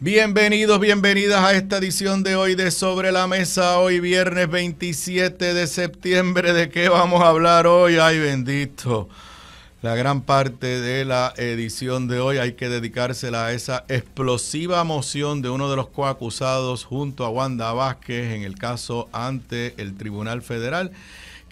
Bienvenidos, bienvenidas a esta edición de hoy de Sobre la Mesa, hoy viernes 27 de septiembre. ¿De qué vamos a hablar hoy? Ay bendito. La gran parte de la edición de hoy hay que dedicársela a esa explosiva moción de uno de los coacusados junto a Wanda Vázquez en el caso ante el Tribunal Federal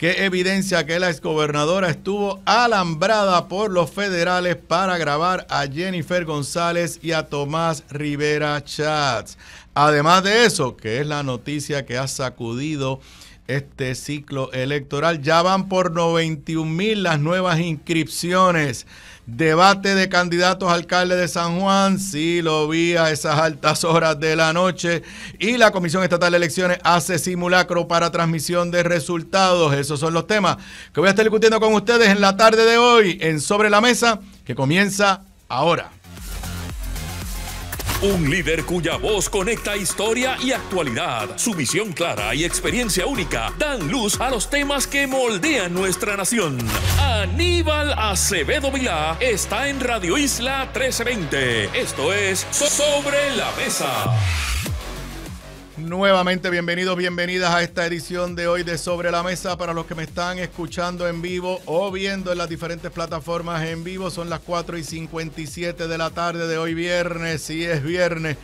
que evidencia que la exgobernadora estuvo alambrada por los federales para grabar a Jennifer González y a Tomás Rivera Chats. Además de eso, que es la noticia que ha sacudido este ciclo electoral, ya van por 91 mil las nuevas inscripciones Debate de candidatos a alcalde de San Juan, sí lo vi a esas altas horas de la noche. Y la Comisión Estatal de Elecciones hace simulacro para transmisión de resultados. Esos son los temas que voy a estar discutiendo con ustedes en la tarde de hoy en Sobre la Mesa, que comienza ahora. Un líder cuya voz conecta historia y actualidad. Su visión clara y experiencia única dan luz a los temas que moldean nuestra nación. Aníbal Acevedo Vilá está en Radio Isla 1320. Esto es Sobre la Mesa. Nuevamente bienvenidos, bienvenidas a esta edición de hoy de Sobre la Mesa. Para los que me están escuchando en vivo o viendo en las diferentes plataformas en vivo, son las 4 y 57 de la tarde de hoy viernes. Sí, es viernes.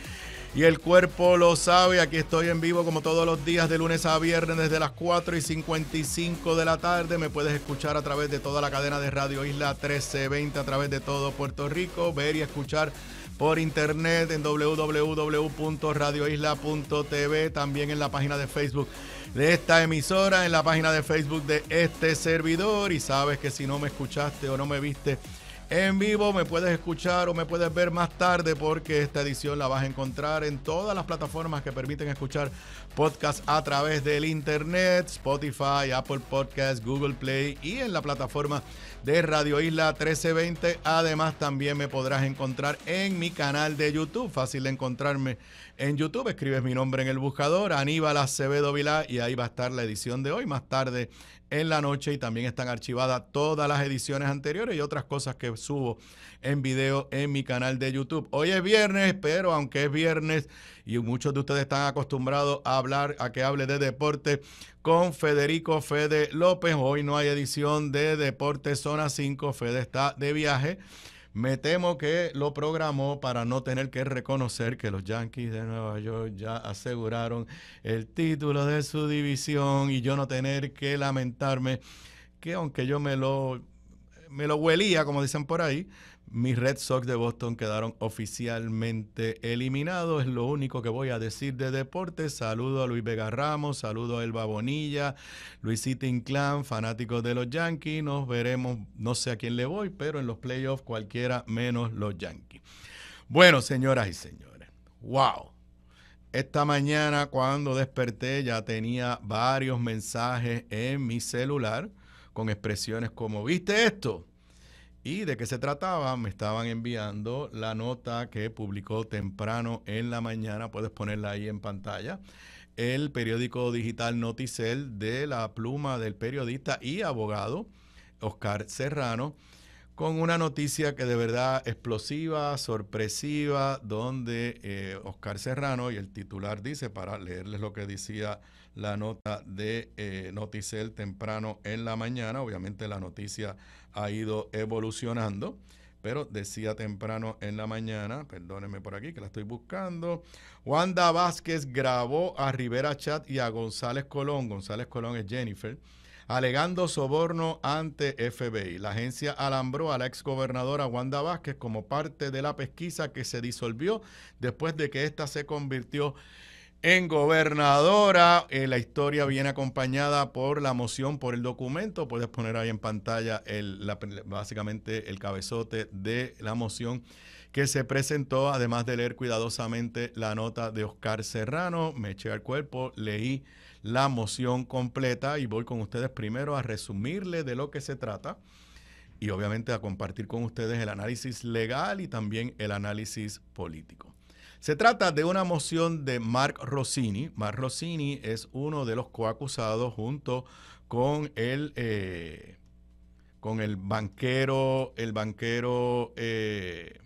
Y el cuerpo lo sabe, aquí estoy en vivo como todos los días de lunes a viernes desde las 4 y 55 de la tarde. Me puedes escuchar a través de toda la cadena de Radio Isla 1320, a través de todo Puerto Rico, ver y escuchar por internet en www.radioisla.tv, también en la página de Facebook de esta emisora, en la página de Facebook de este servidor. Y sabes que si no me escuchaste o no me viste en vivo, me puedes escuchar o me puedes ver más tarde porque esta edición la vas a encontrar en todas las plataformas que permiten escuchar podcast a través del internet, Spotify, Apple Podcasts, Google Play y en la plataforma de Radio Isla 1320. Además, también me podrás encontrar en mi canal de YouTube. Fácil de encontrarme en YouTube. Escribes mi nombre en el buscador, Aníbal Acevedo Vilá, y ahí va a estar la edición de hoy. Más tarde en la noche y también están archivadas todas las ediciones anteriores y otras cosas que subo en video en mi canal de YouTube. Hoy es viernes, pero aunque es viernes y muchos de ustedes están acostumbrados a hablar, a que hable de deporte con Federico Fede López, hoy no hay edición de Deporte Zona 5, Fede está de viaje. Me temo que lo programó para no tener que reconocer que los Yankees de Nueva York ya aseguraron el título de su división y yo no tener que lamentarme que aunque yo me lo me lo huelía, como dicen por ahí, mis Red Sox de Boston quedaron oficialmente eliminados. Es lo único que voy a decir de deportes. Saludo a Luis Vega Ramos, saludo a Elba Bonilla, Luisito Inclán, fanáticos de los Yankees. Nos veremos, no sé a quién le voy, pero en los playoffs cualquiera menos los Yankees. Bueno, señoras y señores, wow. Esta mañana cuando desperté ya tenía varios mensajes en mi celular con expresiones como, ¿viste esto? ¿Y de qué se trataba? Me estaban enviando la nota que publicó temprano en la mañana, puedes ponerla ahí en pantalla, el periódico digital Noticel de la pluma del periodista y abogado Oscar Serrano, con una noticia que de verdad explosiva, sorpresiva, donde eh, Oscar Serrano y el titular dice, para leerles lo que decía la nota de eh, Noticel temprano en la mañana, obviamente la noticia ha ido evolucionando, pero decía temprano en la mañana, perdónenme por aquí que la estoy buscando, Wanda Vázquez grabó a Rivera Chat y a González Colón, González Colón es Jennifer, alegando soborno ante FBI. La agencia alambró a la exgobernadora Wanda Vázquez como parte de la pesquisa que se disolvió después de que ésta se convirtió en gobernadora. Eh, la historia viene acompañada por la moción por el documento. Puedes poner ahí en pantalla el, básicamente el cabezote de la moción que se presentó, además de leer cuidadosamente la nota de Oscar Serrano. Me eché al cuerpo, leí la moción completa y voy con ustedes primero a resumirle de lo que se trata y obviamente a compartir con ustedes el análisis legal y también el análisis político. Se trata de una moción de Mark Rossini. Mark Rossini es uno de los coacusados junto con el, eh, con el banquero, el banquero eh,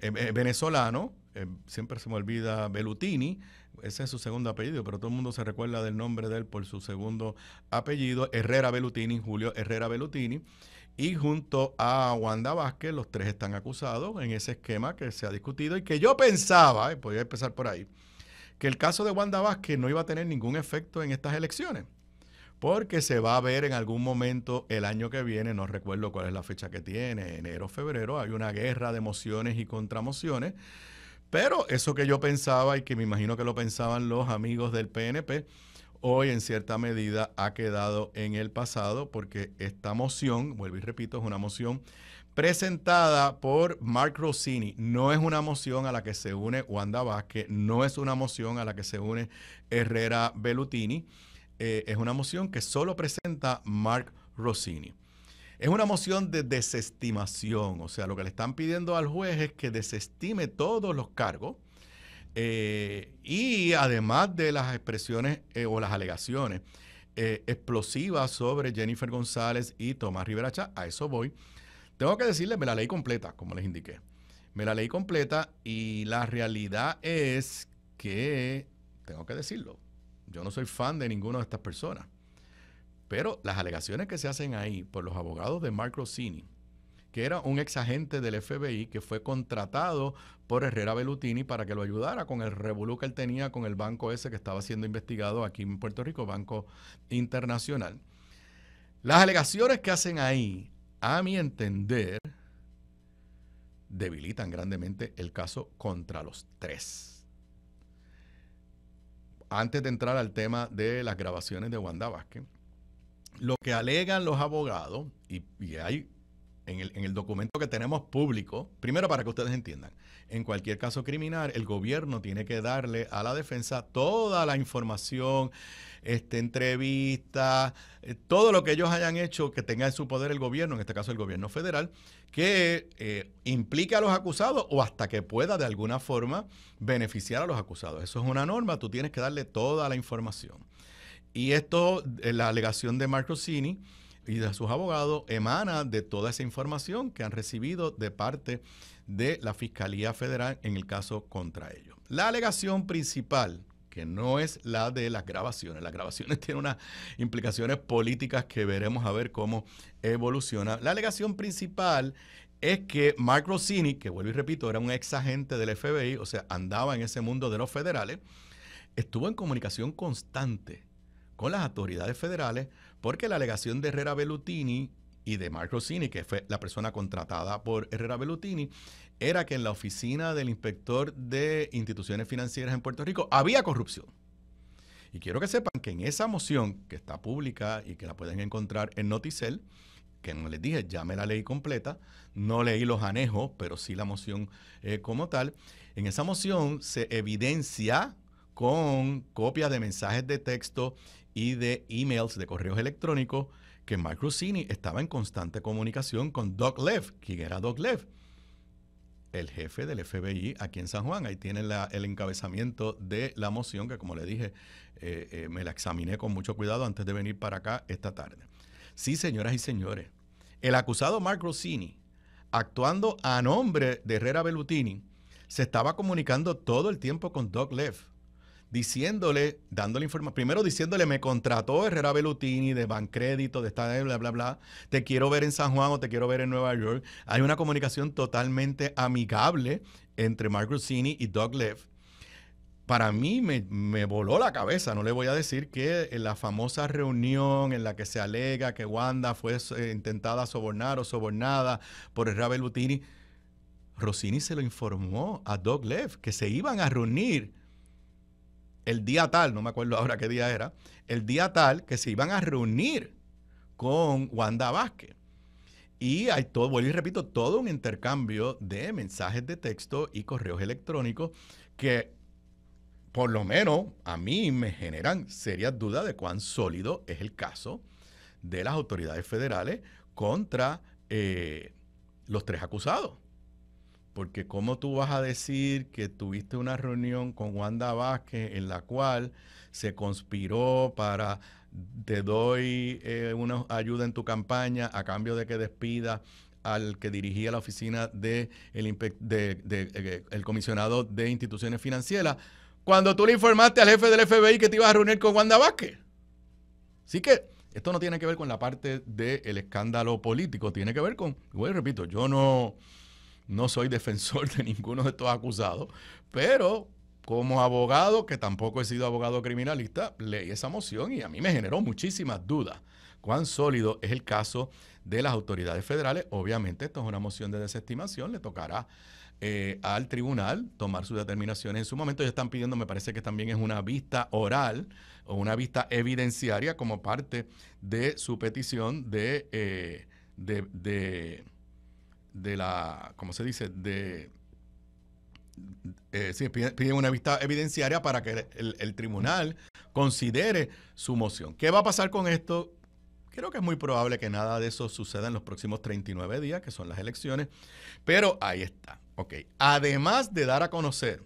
eh, venezolano eh, siempre se me olvida, Belutini, ese es su segundo apellido, pero todo el mundo se recuerda del nombre de él por su segundo apellido, Herrera Belutini, Julio Herrera Belutini. Y junto a Wanda Vázquez, los tres están acusados en ese esquema que se ha discutido y que yo pensaba, voy a empezar por ahí, que el caso de Wanda Vázquez no iba a tener ningún efecto en estas elecciones, porque se va a ver en algún momento el año que viene, no recuerdo cuál es la fecha que tiene, enero, febrero, hay una guerra de mociones y contramociones, pero eso que yo pensaba y que me imagino que lo pensaban los amigos del PNP, hoy en cierta medida ha quedado en el pasado porque esta moción, vuelvo y repito, es una moción presentada por Mark Rossini. No es una moción a la que se une Wanda Vázquez, no es una moción a la que se une Herrera Bellutini, eh, es una moción que solo presenta Mark Rossini. Es una moción de desestimación, o sea, lo que le están pidiendo al juez es que desestime todos los cargos eh, y además de las expresiones eh, o las alegaciones eh, explosivas sobre Jennifer González y Tomás Rivera Chá, a eso voy. Tengo que decirles, me la ley completa, como les indiqué. Me la ley completa y la realidad es que, tengo que decirlo, yo no soy fan de ninguna de estas personas, pero las alegaciones que se hacen ahí por los abogados de Mark Rossini, que era un ex agente del FBI que fue contratado por Herrera Bellutini para que lo ayudara con el revolú que él tenía con el banco ese que estaba siendo investigado aquí en Puerto Rico, Banco Internacional. Las alegaciones que hacen ahí, a mi entender, debilitan grandemente el caso contra los tres. Antes de entrar al tema de las grabaciones de Wanda Vázquez, lo que alegan los abogados, y, y hay en el, documento que tenemos público, primero para que ustedes entiendan, en cualquier caso criminal, el gobierno tiene que darle a la defensa toda la información, este, entrevista, eh, todo lo que ellos hayan hecho que tenga en su poder el gobierno, en este caso el gobierno federal, que eh, implique a los acusados o hasta que pueda de alguna forma beneficiar a los acusados. Eso es una norma, tú tienes que darle toda la información. Y esto, eh, la alegación de Marco Cini, y de sus abogados emana de toda esa información que han recibido de parte de la Fiscalía Federal en el caso contra ellos. La alegación principal, que no es la de las grabaciones, las grabaciones tienen unas implicaciones políticas que veremos a ver cómo evoluciona. La alegación principal es que Mark Rossini, que vuelvo y repito, era un ex agente del FBI, o sea, andaba en ese mundo de los federales, estuvo en comunicación constante con las autoridades federales porque la alegación de Herrera Bellutini y de Mark Rossini, que fue la persona contratada por Herrera Bellutini, era que en la oficina del inspector de instituciones financieras en Puerto Rico había corrupción. Y quiero que sepan que en esa moción, que está pública y que la pueden encontrar en Noticel, que no les dije, ya la leí completa, no leí los anejos, pero sí la moción eh, como tal, en esa moción se evidencia con copias de mensajes de texto y de emails, de correos electrónicos, que Mark Rossini estaba en constante comunicación con Doug Lev. ¿Quién era Doug Lev? El jefe del FBI aquí en San Juan. Ahí tiene el encabezamiento de la moción que, como le dije, eh, eh, me la examiné con mucho cuidado antes de venir para acá esta tarde. Sí, señoras y señores, el acusado Mark Rossini, actuando a nombre de Herrera Bellutini, se estaba comunicando todo el tiempo con Doug Lev diciéndole, dándole información, primero diciéndole, me contrató Herrera Bellutini de Bancrédito, de esta, bla, bla, bla, te quiero ver en San Juan o te quiero ver en Nueva York. Hay una comunicación totalmente amigable entre Mark Rossini y Doug Lev. Para mí me, me, voló la cabeza, no le voy a decir que en la famosa reunión en la que se alega que Wanda fue eh, intentada sobornar o sobornada por Herrera Bellutini, Rossini se lo informó a Doug Lev que se iban a reunir el día tal, no me acuerdo ahora qué día era, el día tal que se iban a reunir con Wanda Vázquez. Y hay todo, vuelvo y repito, todo un intercambio de mensajes de texto y correos electrónicos que por lo menos a mí me generan serias dudas de cuán sólido es el caso de las autoridades federales contra eh, los tres acusados. Porque ¿cómo tú vas a decir que tuviste una reunión con Wanda Vázquez en la cual se conspiró para te doy eh, una ayuda en tu campaña a cambio de que despida al que dirigía la oficina de el, de, eh, el comisionado de instituciones financieras, cuando tú le informaste al jefe del FBI que te ibas a reunir con Wanda Vázquez. Así que esto no tiene que ver con la parte del escándalo político, tiene que ver con, bueno, repito, yo no, no soy defensor de ninguno de estos acusados, pero como abogado, que tampoco he sido abogado criminalista, leí esa moción y a mí me generó muchísimas dudas. Cuán sólido es el caso de las autoridades federales. Obviamente, esto es una moción de desestimación, le tocará eh, al tribunal tomar sus determinaciones en su momento. Ellos están pidiendo, me parece que también es una vista oral o una vista evidenciaria como parte de su petición de, eh, de, de, la, ¿cómo se dice? De, eh, piden una vista evidenciaria para que el, el, tribunal considere su moción. ¿Qué va a pasar con esto? Creo que es muy probable que nada de eso suceda en los próximos 39 días, que son las elecciones, pero ahí está. Ok, además de dar a conocer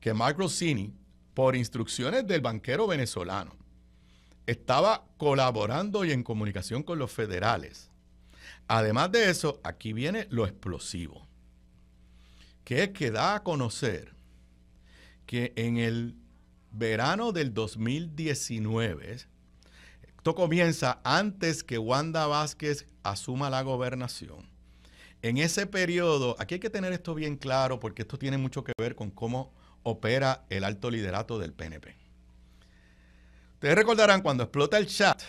que Mark Rossini, por instrucciones del banquero venezolano, estaba colaborando y en comunicación con los federales. Además de eso, aquí viene lo explosivo, que es que da a conocer que en el verano del 2019, esto comienza antes que Wanda Vázquez asuma la gobernación, en ese periodo, aquí hay que tener esto bien claro porque esto tiene mucho que ver con cómo opera el alto liderato del PNP. Ustedes recordarán cuando explota el chat,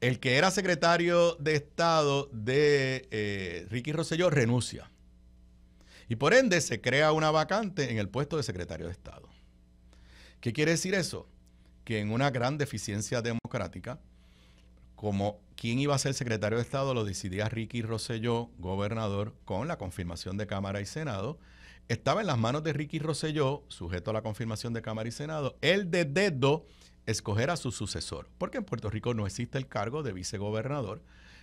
el que era secretario de Estado de eh, Ricky Rosselló renuncia. Y por ende se crea una vacante en el puesto de secretario de Estado. ¿Qué quiere decir eso? Que en una gran deficiencia democrática, como quién iba a ser secretario de Estado lo decidía Ricky Rosselló, gobernador, con la confirmación de Cámara y Senado. Estaba en las manos de Ricky Rosselló, sujeto a la confirmación de Cámara y Senado, el de dedo escoger a su sucesor, porque en Puerto Rico no existe el cargo de vicegobernador,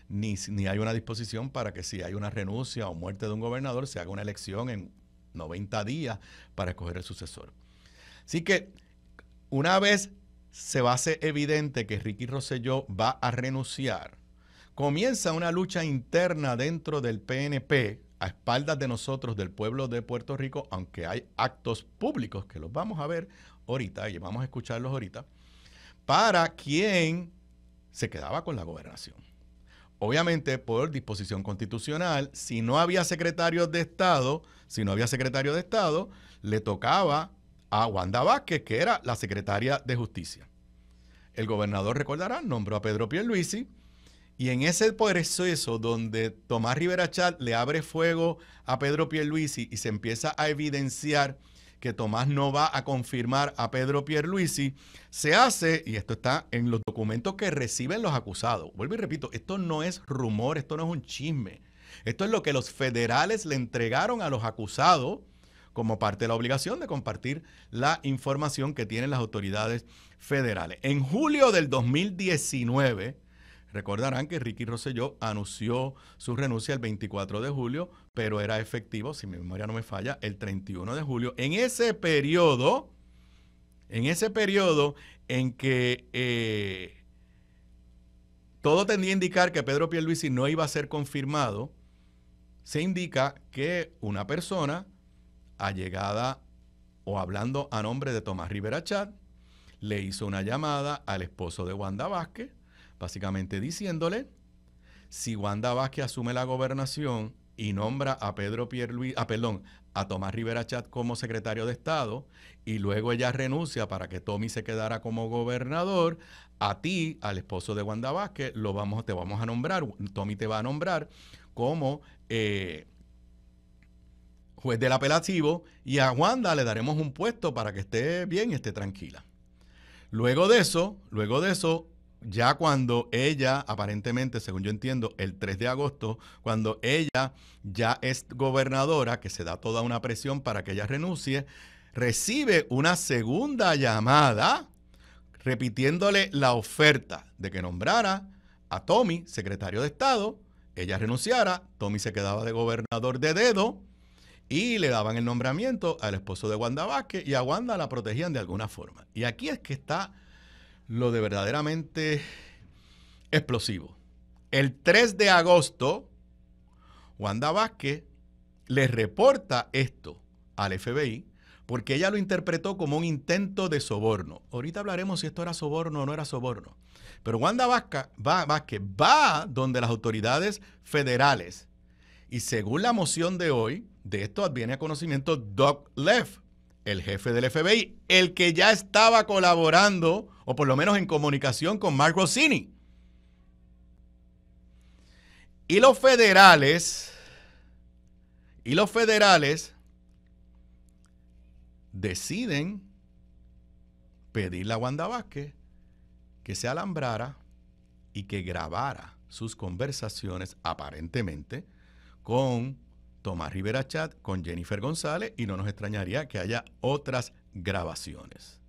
ni, ni hay una disposición para que si hay una renuncia o muerte de un gobernador, se haga una elección en 90 días para escoger el sucesor. Así que una vez se va a hacer evidente que Ricky Rosselló va a renunciar, comienza una lucha interna dentro del PNP a espaldas de nosotros, del pueblo de Puerto Rico, aunque hay actos públicos que los vamos a ver ahorita y vamos a escucharlos ahorita, para quien se quedaba con la gobernación. Obviamente, por disposición constitucional, si no había secretario de Estado, si no había secretario de Estado, le tocaba a Wanda Vázquez, que era la secretaria de Justicia. El gobernador, recordará, nombró a Pedro Pierluisi, y en ese proceso donde Tomás Rivera Chat le abre fuego a Pedro Pierluisi y se empieza a evidenciar que Tomás no va a confirmar a Pedro Pierluisi, se hace, y esto está en los documentos que reciben los acusados. Vuelvo y repito, esto no es rumor, esto no es un chisme. Esto es lo que los federales le entregaron a los acusados como parte de la obligación de compartir la información que tienen las autoridades federales. En julio del 2019, recordarán que Ricky Rosselló anunció su renuncia el 24 de julio, pero era efectivo, si mi memoria no me falla, el 31 de julio. En ese periodo, en ese periodo en que eh, todo tendía a indicar que Pedro Pierluisi no iba a ser confirmado, se indica que una persona allegada o hablando a nombre de Tomás Rivera Chat, le hizo una llamada al esposo de Wanda Vázquez, básicamente diciéndole, si Wanda Vázquez asume la gobernación y nombra a Pedro Pierluis, a, perdón, a Tomás Rivera Chat como secretario de Estado y luego ella renuncia para que Tommy se quedara como gobernador, a ti, al esposo de Wanda Vázquez, lo vamos, te vamos a nombrar, Tommy te va a nombrar como eh, juez del apelativo y a Wanda le daremos un puesto para que esté bien y esté tranquila. Luego de eso, luego de eso, ya cuando ella, aparentemente, según yo entiendo, el 3 de agosto, cuando ella ya es gobernadora, que se da toda una presión para que ella renuncie, recibe una segunda llamada repitiéndole la oferta de que nombrara a Tommy secretario de Estado, ella renunciara, Tommy se quedaba de gobernador de dedo, y le daban el nombramiento al esposo de Wanda Vázquez y a Wanda la protegían de alguna forma. Y aquí es que está lo de verdaderamente explosivo. El 3 de agosto, Wanda Vázquez le reporta esto al FBI porque ella lo interpretó como un intento de soborno. Ahorita hablaremos si esto era soborno o no era soborno. Pero Wanda Vázquez va, va donde las autoridades federales y según la moción de hoy, de esto adviene a conocimiento Doug Leff, el jefe del FBI, el que ya estaba colaborando, o por lo menos en comunicación con Mark Rossini. Y los federales, y los federales deciden pedirle a Wanda Vázquez que se alambrara y que grabara sus conversaciones aparentemente con Tomás Rivera Chat, con Jennifer González y no nos extrañaría que haya otras grabaciones.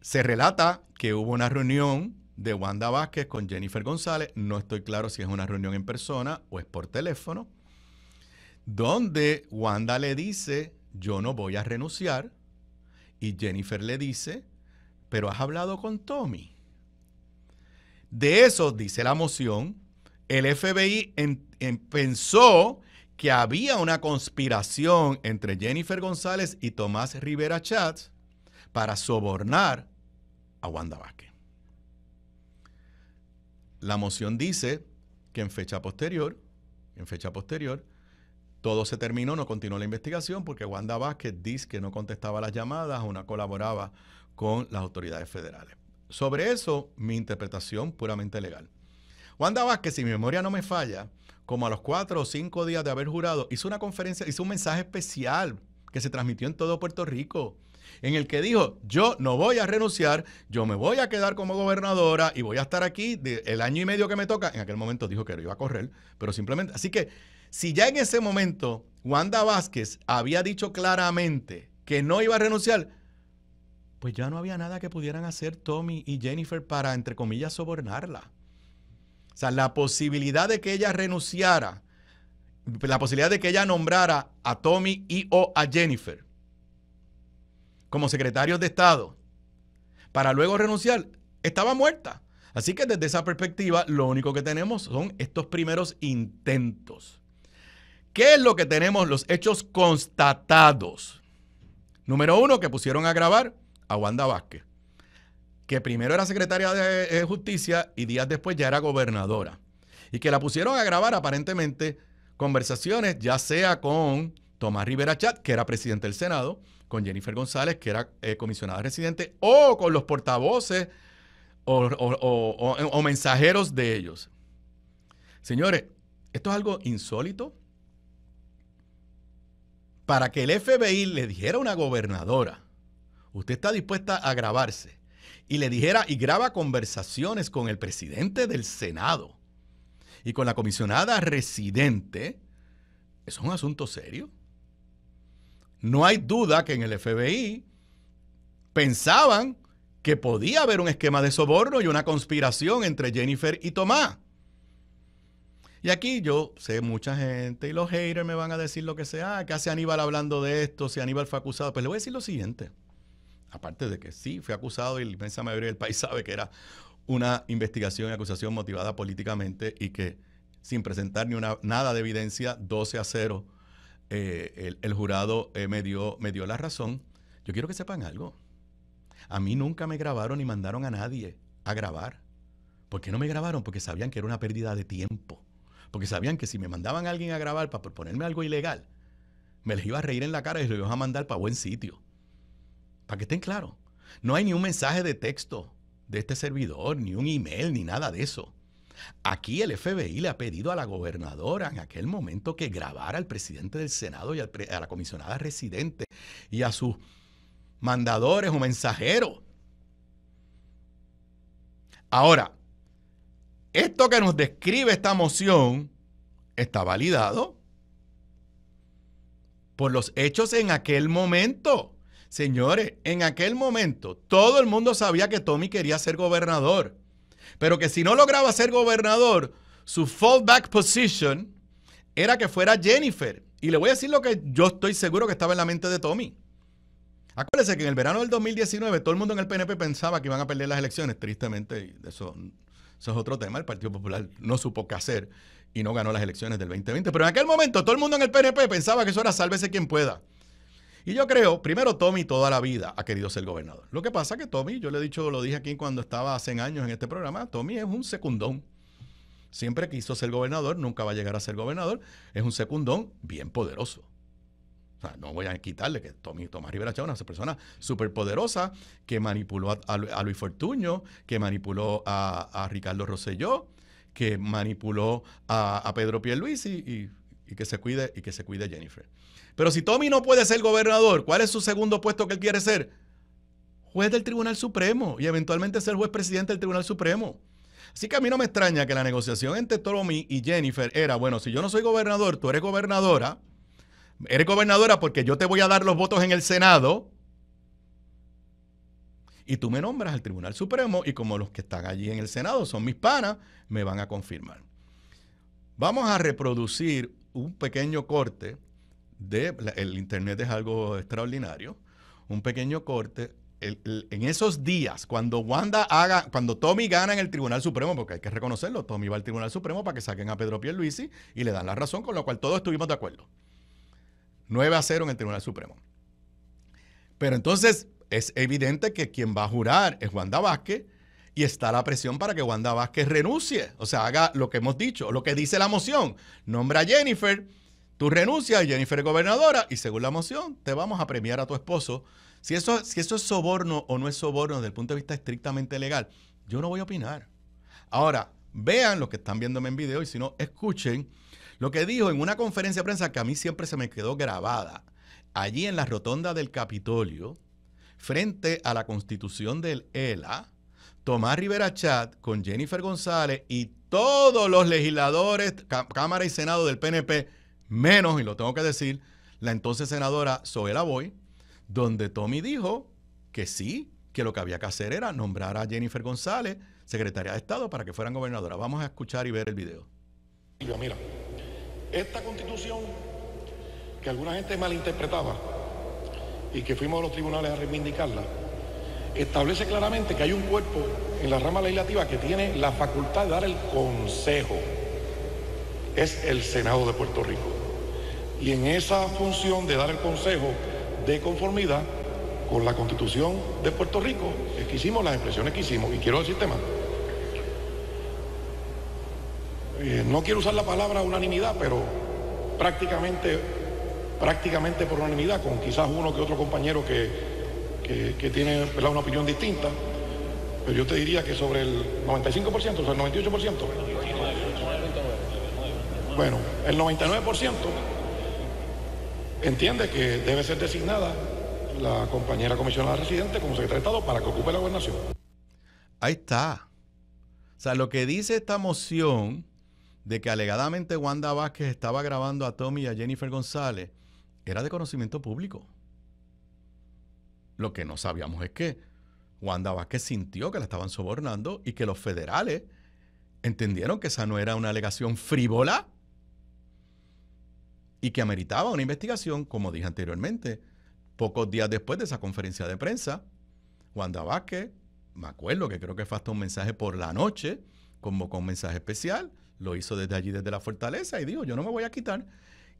Se relata que hubo una reunión de Wanda Vázquez con Jennifer González, no estoy claro si es una reunión en persona o es por teléfono, donde Wanda le dice, yo no voy a renunciar, y Jennifer le dice, pero has hablado con Tommy. De eso, dice la moción, el FBI pensó que había una conspiración entre Jennifer González y Tomás Rivera Chats para sobornar a Wanda Vázquez. La moción dice que en fecha posterior, en fecha posterior, todo se terminó, no continuó la investigación porque Wanda Vázquez dice que no contestaba las llamadas o no colaboraba con las autoridades federales. Sobre eso, mi interpretación puramente legal. Wanda Vázquez, si mi memoria no me falla, como a los cuatro o cinco días de haber jurado, hizo una conferencia, hizo un mensaje especial que se transmitió en todo Puerto Rico, en el que dijo, yo no voy a renunciar, yo me voy a quedar como gobernadora y voy a estar aquí el año y medio que me toca. En aquel momento dijo que lo iba a correr, pero simplemente, así que si ya en ese momento Wanda Vázquez había dicho claramente que no iba a renunciar, pues ya no había nada que pudieran hacer Tommy y Jennifer para, entre comillas, sobornarla. Sea, la posibilidad de que ella renunciara, la posibilidad de que ella nombrara a Tommy y o a Jennifer como secretarios de Estado para luego renunciar, estaba muerta. Así que desde esa perspectiva, lo único que tenemos son estos primeros intentos. ¿Qué es lo que tenemos? Los hechos constatados. Número uno, que pusieron a grabar a Wanda Vázquez, que primero era secretaria de Justicia y días después ya era gobernadora. Y que la pusieron a grabar aparentemente conversaciones, ya sea con Tomás Rivera Chat, que era presidente del Senado, con Jennifer González, que era eh, comisionada residente, o con los portavoces o mensajeros de ellos. Señores, esto es algo insólito para que el FBI le dijera a una gobernadora, usted está dispuesta a grabarse, y le dijera y graba conversaciones con el presidente del Senado y con la comisionada residente, es un asunto serio. No hay duda que en el FBI pensaban que podía haber un esquema de soborno y una conspiración entre Jennifer y Tomás. Y aquí yo sé mucha gente y los haters me van a decir lo que sea. ¿Qué hace Aníbal hablando de esto? Si Aníbal fue acusado. Pues le voy a decir lo siguiente. Aparte de que sí, fue acusado y la inmensa mayoría del país sabe que era una investigación y acusación motivada políticamente y que sin presentar ni una, nada de evidencia, 12 a 0, eh, el, jurado eh, me, dio, me dio la razón. Yo quiero que sepan algo. A mí nunca me grabaron ni mandaron a nadie a grabar. ¿Por qué no me grabaron? Porque sabían que era una pérdida de tiempo porque sabían que si me mandaban a alguien a grabar para proponerme algo ilegal, me les iba a reír en la cara y los iba a mandar para buen sitio. Para que estén claros. No hay ni un mensaje de texto de este servidor, ni un email, ni nada de eso. Aquí el FBI le ha pedido a la gobernadora en aquel momento que grabara al presidente del Senado y a la comisionada residente y a sus mandadores o mensajeros. Ahora, esto que nos describe esta moción está validado por los hechos en aquel momento. Señores, en aquel momento todo el mundo sabía que Tommy quería ser gobernador, pero que si no lograba ser gobernador, su fallback position era que fuera Jennifer. Y le voy a decir lo que yo estoy seguro que estaba en la mente de Tommy. Acuérdense que en el verano del 2019 todo el mundo en el PNP pensaba que iban a perder las elecciones, tristemente, eso Eso es otro tema. El Partido Popular no supo qué hacer y no ganó las elecciones del 2020. Pero en aquel momento todo el mundo en el PNP pensaba que eso era sálvese quien pueda. Y yo creo, primero, Tommy toda la vida ha querido ser gobernador. Lo que pasa es que Tommy, yo le he dicho, lo dije aquí cuando estaba hace años en este programa, Tommy es un secundón. Siempre quiso ser gobernador, nunca va a llegar a ser gobernador. Es un secundón bien poderoso. O sea, no voy a quitarle que Tommy, Tomás Rivera Chávez es una persona súper poderosa que manipuló a, Luis Fortuño, que manipuló a, Ricardo Rosselló, que manipuló a, Pedro Pierluisi y, y, que se cuide y que se cuide Jennifer. Pero si Tommy no puede ser gobernador, ¿cuál es su segundo puesto que él quiere ser? Juez del Tribunal Supremo y eventualmente ser juez presidente del Tribunal Supremo. Así que a mí no me extraña que la negociación entre Tommy y Jennifer era, bueno, si yo no soy gobernador, tú eres gobernadora, eres gobernadora porque yo te voy a dar los votos en el Senado y tú me nombras al Tribunal Supremo y como los que están allí en el Senado son mis panas, me van a confirmar. Vamos a reproducir un pequeño corte el Internet es algo extraordinario, un pequeño corte en esos días, cuando Wanda haga, cuando Tommy gana en el Tribunal Supremo, porque hay que reconocerlo, Tommy va al Tribunal Supremo para que saquen a Pedro Pierluisi y le dan la razón, con lo cual todos estuvimos de acuerdo. 9 a 0 en el Tribunal Supremo. Pero entonces es evidente que quien va a jurar es Wanda Vázquez y está la presión para que Wanda Vázquez renuncie, o sea, haga lo que hemos dicho, lo que dice la moción, nombra a Jennifer, tú renuncias, Jennifer gobernadora y según la moción te vamos a premiar a tu esposo si eso, si eso es soborno o no es soborno desde el punto de vista estrictamente legal, yo no voy a opinar. Ahora, vean lo que están viéndome en video y si no, escuchen lo que dijo en una conferencia de prensa que a mí siempre se me quedó grabada, allí en la rotonda del Capitolio, frente a la constitución del ELA, Tomás Rivera Chat con Jennifer González y todos los legisladores, Cámara y Senado del PNP, menos, y lo tengo que decir, la entonces senadora Zoela Boy, donde Tommy dijo que sí, que lo que había que hacer era nombrar a Jennifer González, secretaria de Estado, para que fueran gobernadora. Vamos a escuchar y ver el video. Mira, esta constitución que alguna gente malinterpretaba y que fuimos a los tribunales a reivindicarla, establece claramente que hay un cuerpo en la rama legislativa que tiene la facultad de dar el consejo. Es el Senado de Puerto Rico. Y en esa función de dar el consejo, de conformidad con la constitución de Puerto Rico, es que hicimos las expresiones que hicimos. Y quiero decirte más. Eh, no quiero usar la palabra unanimidad, pero prácticamente, prácticamente por unanimidad, con quizás uno que otro compañero que, tiene una opinión distinta, pero yo te diría que sobre el 95%, sobre el 98%. Bueno, el 99% entiende que debe ser designada la compañera comisionada residente como secretaria de Estado para que ocupe la gobernación. Ahí está. O sea, lo que dice esta moción de que alegadamente Wanda Vázquez estaba grabando a Tommy y a Jennifer González era de conocimiento público. Lo que no sabíamos es que Wanda Vázquez sintió que la estaban sobornando y que los federales entendieron que esa no era una alegación frívola y que ameritaba una investigación, como dije anteriormente. Pocos días después de esa conferencia de prensa, Wanda Vázquez, me acuerdo que creo que fue hasta un mensaje por la noche, convocó un mensaje especial, lo hizo desde allí, desde la fortaleza, y dijo, yo no me voy a quitar.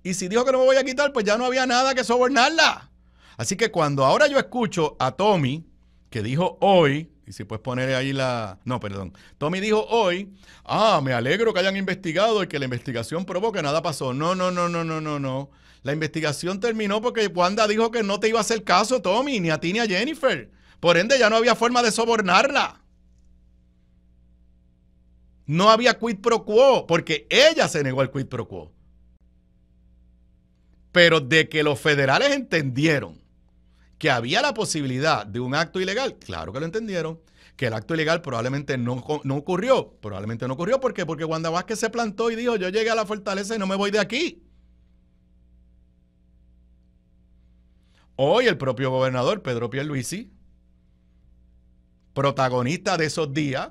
Y si dijo que no me voy a quitar, pues ya no había nada que sobornarla. Así que cuando ahora yo escucho a Tommy, que dijo hoy, y si puedes poner ahí la... No, perdón. Tommy dijo hoy, ah, me alegro que hayan investigado y que la investigación probó que nada pasó. No, no, no, no, no, no, no. La investigación terminó porque Wanda dijo que no te iba a hacer caso, Tommy, ni a ti ni a Jennifer. Por ende, ya no había forma de sobornarla. No había quid pro quo, porque ella se negó al quid pro quo. Pero de que los federales entendieron que había la posibilidad de un acto ilegal, claro que lo entendieron. Que el acto ilegal probablemente no, no ocurrió. Probablemente no ocurrió. ¿por qué? Porque Wanda Vázquez se plantó y dijo, yo llegué a la fortaleza y no me voy de aquí. Hoy el propio gobernador Pedro Pierluisi, protagonista de esos días,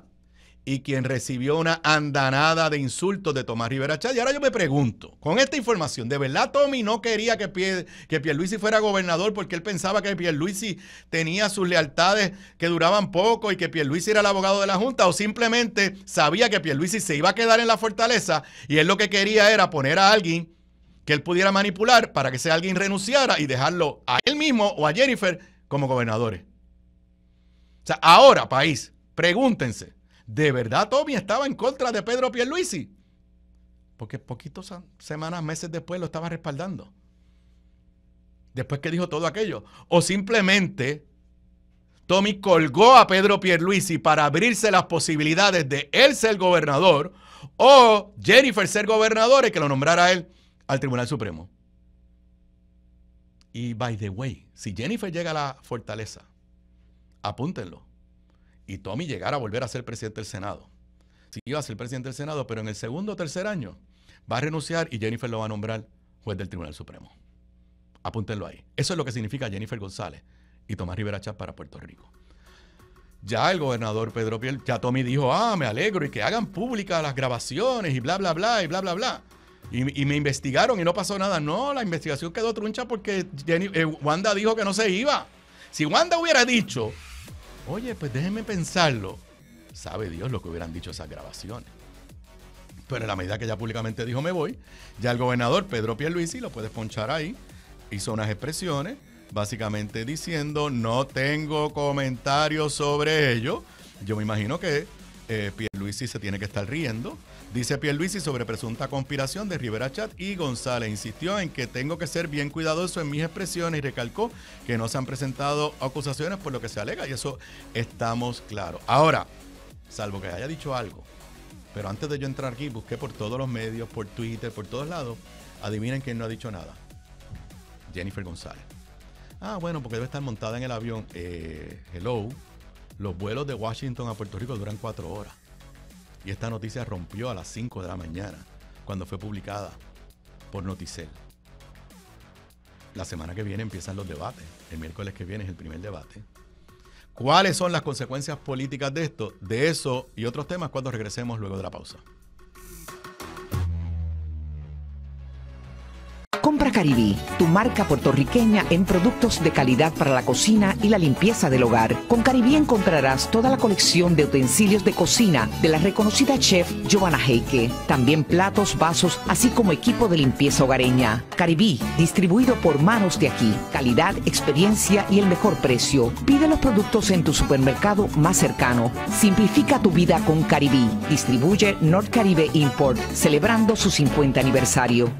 y quien recibió una andanada de insultos de Tomás Rivera Chávez. Y ahora yo me pregunto, con esta información, ¿de verdad Tommy no quería que, Pier, que Pierluisi fuera gobernador porque él pensaba que Pierluisi tenía sus lealtades que duraban poco y que Pierluisi era el abogado de la Junta? ¿O simplemente sabía que Pierluisi se iba a quedar en la fortaleza y él lo que quería era poner a alguien que él pudiera manipular para que ese alguien renunciara y dejarlo a él mismo o a Jennifer como gobernadores? O sea, ahora, país, pregúntense. ¿De verdad Tommy estaba en contra de Pedro Pierluisi? Porque poquitos semanas, meses después lo estaba respaldando. Después que dijo todo aquello. O simplemente Tommy colgó a Pedro Pierluisi para abrirse las posibilidades de él ser gobernador o Jennifer ser gobernador y que lo nombrara él al Tribunal Supremo. Y by the way, si Jennifer llega a la fortaleza, apúntenlo y Tommy llegara a volver a ser presidente del Senado. Sí, iba a ser presidente del Senado, pero en el segundo o tercer año va a renunciar y Jennifer lo va a nombrar juez del Tribunal Supremo. Apúntenlo ahí. Eso es lo que significa Jennifer González y Tomás Rivera Chávez para Puerto Rico. Ya el gobernador Pedro Piel, ya Tommy dijo, ah, me alegro y que hagan públicas las grabaciones y bla, bla, bla, y bla, bla, bla. Y, me investigaron y no pasó nada. No, la investigación quedó truncha porque eh, Wanda dijo que no se iba. Si Wanda hubiera dicho, Oye, pues déjenme pensarlo. Sabe Dios lo que hubieran dicho esas grabaciones. Pero en la medida que ya públicamente dijo me voy, ya el gobernador Pedro Pierluisi, lo puedes ponchar ahí, hizo unas expresiones básicamente diciendo no tengo comentarios sobre ello. Yo me imagino que eh, Pierluisi se tiene que estar riendo Dice Pierluisi sobre presunta conspiración de Rivera Chat y González insistió en que tengo que ser bien cuidadoso en mis expresiones y recalcó que no se han presentado acusaciones por lo que se alega y eso estamos claros. Ahora, salvo que haya dicho algo, pero antes de yo entrar aquí busqué por todos los medios, por Twitter, por todos lados, adivinen quién no ha dicho nada. Jennifer González. Ah, bueno, porque debe estar montada en el avión. Eh, hello, los vuelos de Washington a Puerto Rico duran cuatro horas. Y esta noticia rompió a las 5 de la mañana cuando fue publicada por Noticel. La semana que viene empiezan los debates. El miércoles que viene es el primer debate. ¿Cuáles son las consecuencias políticas de esto? De eso y otros temas cuando regresemos luego de la pausa. Caribí, tu marca puertorriqueña en productos de calidad para la cocina y la limpieza del hogar. Con Caribí encontrarás toda la colección de utensilios de cocina de la reconocida chef Joanna Heike. También platos, vasos, así como equipo de limpieza hogareña. Caribí, distribuido por manos de aquí. Calidad, experiencia y el mejor precio. Pide los productos en tu supermercado más cercano. Simplifica tu vida con Caribí. Distribuye North Caribe Import, celebrando su 50 aniversario.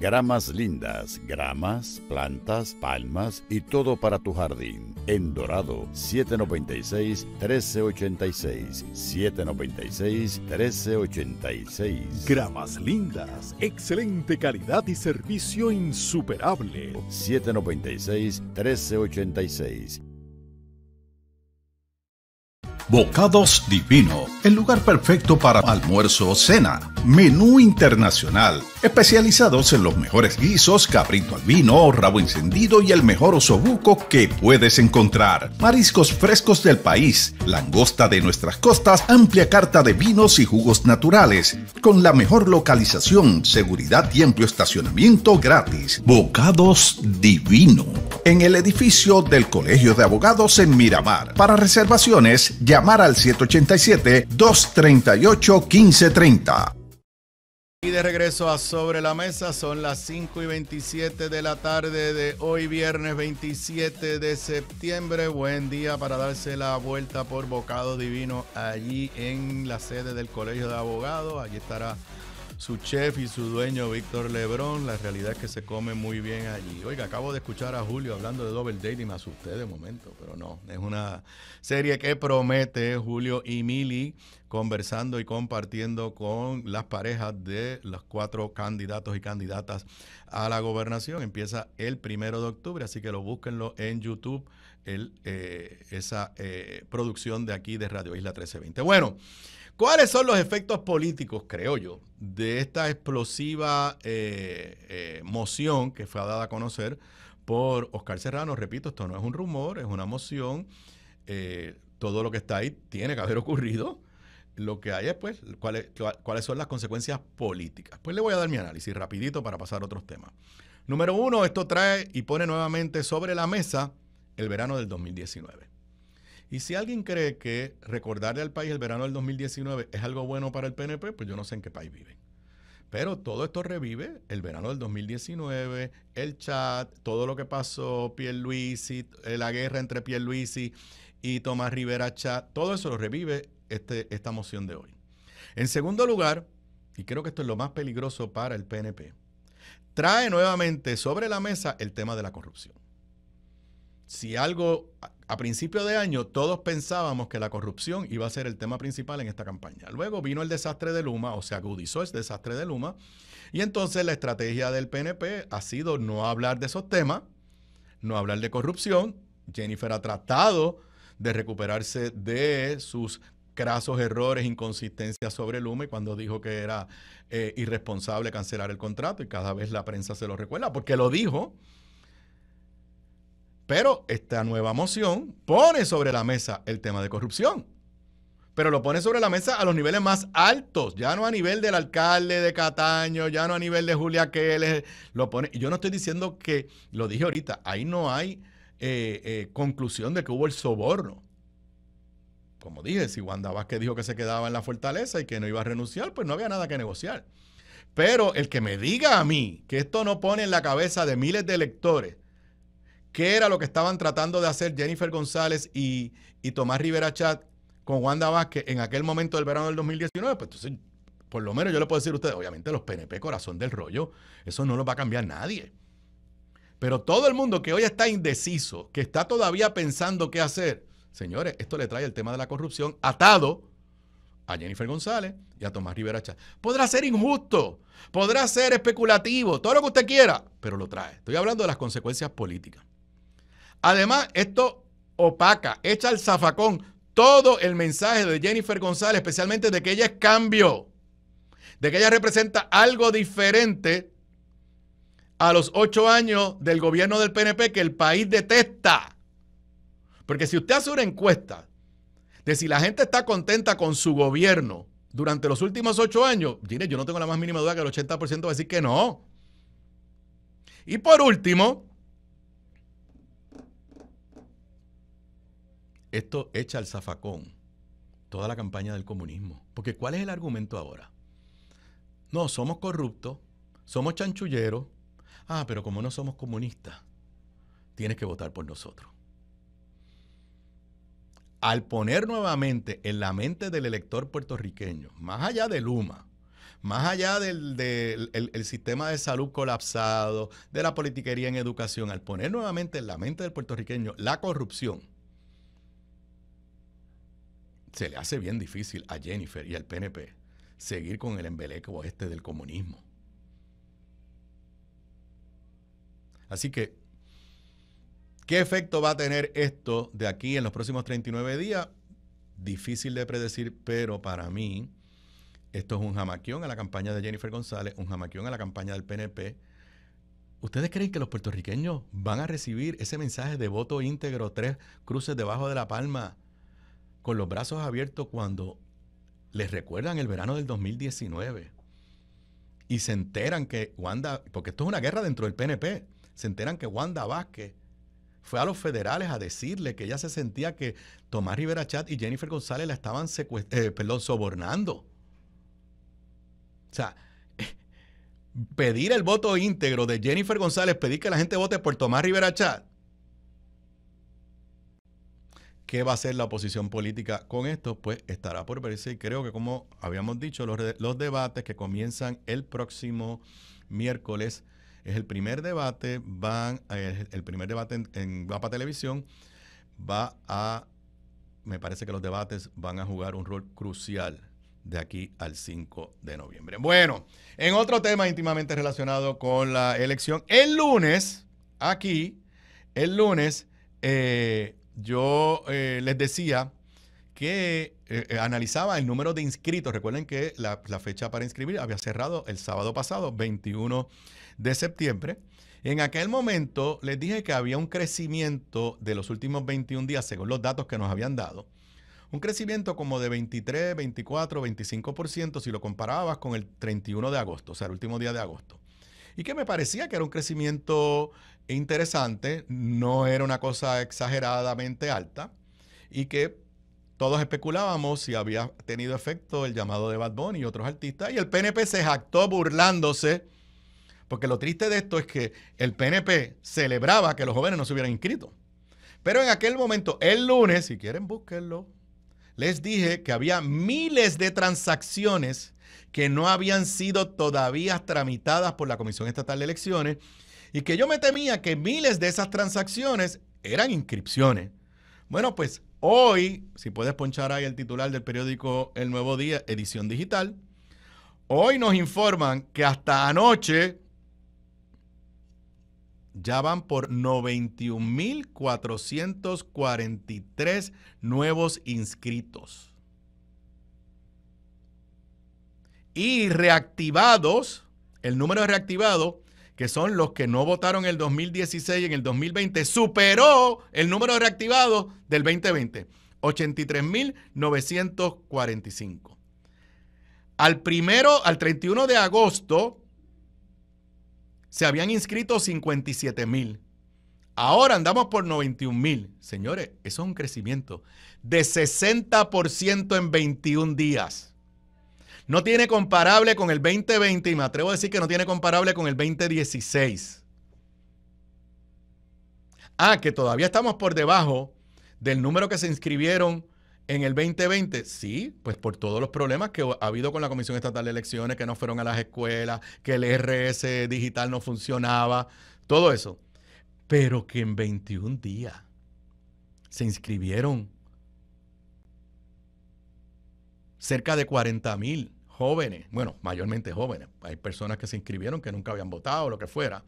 Gramas lindas, gramas, plantas, palmas y todo para tu jardín. En Dorado, 796-1386. 796-1386. Gramas lindas, excelente calidad y servicio insuperable. 796-1386. Bocados Divino, el lugar perfecto para almuerzo o cena. Menú internacional, especializados en los mejores guisos, cabrito al vino, rabo encendido y el mejor osobuco que puedes encontrar. Mariscos frescos del país, langosta de nuestras costas, amplia carta de vinos y jugos naturales, con la mejor localización, seguridad y amplio estacionamiento gratis. Bocados Divino, en el edificio del Colegio de Abogados en Miramar. Para reservaciones, llamar al 787-238-1530. Y de regreso a Sobre la Mesa, son las 5 y 27 de la tarde de hoy, viernes 27 de septiembre. Buen día para darse la vuelta por Bocado Divino allí en la sede del Colegio de Abogados. Allí estará su chef y su dueño Víctor Lebrón. La realidad es que se come muy bien allí. Oiga, acabo de escuchar a Julio hablando de Double Date y me asusté de momento, pero no, es una serie que promete Julio y Mili conversando y compartiendo con las parejas de los cuatro candidatos y candidatas a la gobernación. Empieza el primero de octubre, así que lo búsquenlo en YouTube, eh, esa eh, producción de aquí de Radio Isla 1320. Bueno. ¿Cuáles son los efectos políticos, creo yo, de esta explosiva eh, eh, moción que fue dada a conocer por Oscar Serrano? Repito, esto no es un rumor, es una moción. Eh, todo lo que está ahí tiene que haber ocurrido. Lo que hay es, pues, cuáles, cuáles son las consecuencias políticas. Pues le voy a dar mi análisis rapidito para pasar a otros temas. Número uno, esto trae y pone nuevamente sobre la mesa el verano del 2019. Y si alguien cree que recordarle al país el verano del 2019 es algo bueno para el PNP, pues yo no sé en qué país viven. Pero todo esto revive el verano del 2019, el chat, todo lo que pasó, Pierluisi, eh, la guerra entre Pierluisi y Tomás Rivera Chat, todo eso lo revive este, esta moción de hoy. En segundo lugar, y creo que esto es lo más peligroso para el PNP, trae nuevamente sobre la mesa el tema de la corrupción. Si algo a principio de año todos pensábamos que la corrupción iba a ser el tema principal en esta campaña. Luego vino el desastre de Luma, o se agudizó el desastre de Luma, y entonces la estrategia del PNP ha sido no hablar de esos temas, no hablar de corrupción. Jennifer ha tratado de recuperarse de sus crasos errores, inconsistencias sobre Luma y cuando dijo que era eh, irresponsable cancelar el contrato y cada vez la prensa se lo recuerda, porque lo dijo pero esta nueva moción pone sobre la mesa el tema de corrupción. Pero lo pone sobre la mesa a los niveles más altos, ya no a nivel del alcalde de Cataño, ya no a nivel de Julia Keller, lo pone. Yo no estoy diciendo que, lo dije ahorita, ahí no hay eh, eh, conclusión de que hubo el soborno. Como dije, si Wanda Vázquez dijo que se quedaba en la fortaleza y que no iba a renunciar, pues no había nada que negociar. Pero el que me diga a mí que esto no pone en la cabeza de miles de electores qué era lo que estaban tratando de hacer Jennifer González y, Tomás Rivera Chat con Wanda Vázquez en aquel momento del verano del 2019, pues entonces, por lo menos yo le puedo decir a ustedes, obviamente los PNP, corazón del rollo, eso no lo va a cambiar nadie. Pero todo el mundo que hoy está indeciso, que está todavía pensando qué hacer, señores, esto le trae el tema de la corrupción atado a Jennifer González y a Tomás Rivera Chat. Podrá ser injusto, podrá ser especulativo, todo lo que usted quiera, pero lo trae. Estoy hablando de las consecuencias políticas. Además, esto opaca, echa al zafacón todo el mensaje de Jennifer González, especialmente de que ella es cambio, de que ella representa algo diferente a los ocho años del gobierno del PNP que el país detesta. Porque si usted hace una encuesta de si la gente está contenta con su gobierno durante los últimos ocho años, yo no tengo la más mínima duda que el 80% va a decir que no. Y por último, esto echa al zafacón toda la campaña del comunismo. Porque ¿cuál es el argumento ahora? No, somos corruptos, somos chanchulleros. Ah, pero como no somos comunistas, tienes que votar por nosotros. Al poner nuevamente en la mente del elector puertorriqueño, más allá de Luma, más allá del, del sistema de salud colapsado, de la politiquería en educación, al poner nuevamente en la mente del puertorriqueño la corrupción, se le hace bien difícil a Jennifer y al PNP seguir con el embeleco este del comunismo. Así que, ¿qué efecto va a tener esto de aquí en los próximos 39 días? Difícil de predecir, pero para mí esto es un jamaquión a la campaña de Jennifer González, un jamaquión a la campaña del PNP. ¿Ustedes creen que los puertorriqueños van a recibir ese mensaje de voto íntegro, tres cruces debajo de la palma? Con los brazos abiertos cuando les recuerdan el verano del 2019 y se enteran que Wanda, porque esto es una guerra dentro del PNP, se enteran que Wanda Vázquez fue a los federales a decirle que ella se sentía que Tomás Rivera Chat y Jennifer González la estaban eh, sobornando. O sea, pedir el voto íntegro de Jennifer González, pedir que la gente vote por Tomás Rivera Chat, ¿Qué va a hacer la oposición política con esto? Pues estará por verse y creo que como habíamos dicho, los, debates que comienzan el próximo miércoles es el primer debate, van, eh, el primer debate en, en Guapa Televisión va a, me parece que los debates van a jugar un rol crucial de aquí al 5 de noviembre. Bueno, en otro tema íntimamente relacionado con la elección, el lunes, aquí, el lunes, eh, yo eh, les decía que eh, eh, analizaba el número de inscritos. Recuerden que la, fecha para inscribir había cerrado el sábado pasado, 21 de septiembre. En aquel momento les dije que había un crecimiento de los últimos 21 días, según los datos que nos habían dado, un crecimiento como de 23, 24, 25% si lo comparabas con el 31 de agosto, o sea, el último día de agosto. Y que me parecía que era un crecimiento interesante, no era una cosa exageradamente alta y que todos especulábamos si había tenido efecto el llamado de Bad Bunny y otros artistas y el PNP se jactó burlándose porque lo triste de esto es que el PNP celebraba que los jóvenes no se hubieran inscrito. Pero en aquel momento, el lunes, si quieren búsquenlo, les dije que había miles de transacciones que no habían sido todavía tramitadas por la Comisión Estatal de Elecciones y que yo me temía que miles de esas transacciones eran inscripciones. Bueno, pues hoy, si puedes ponchar ahí el titular del periódico El Nuevo Día, edición digital, hoy nos informan que hasta anoche ya van por 91.443 nuevos inscritos. Y reactivados, el número de reactivados, que son los que no votaron en el 2016 y en el 2020, superó el número de reactivados del 2020, 83.945. Al primero, al 31 de agosto, se habían inscrito 57 mil. Ahora andamos por 91 mil. Señores, eso es un crecimiento de 60% en 21 días. No tiene comparable con el 2020 y me atrevo a decir que no tiene comparable con el 2016. Ah, que todavía estamos por debajo del número que se inscribieron en el 2020, sí, pues por todos los problemas que ha habido con la Comisión Estatal de Elecciones, que no fueron a las escuelas, que el RS digital no funcionaba, todo eso. Pero que en 21 días se inscribieron cerca de 40 mil jóvenes, bueno, mayormente jóvenes. Hay personas que se inscribieron que nunca habían votado, o lo que fuera.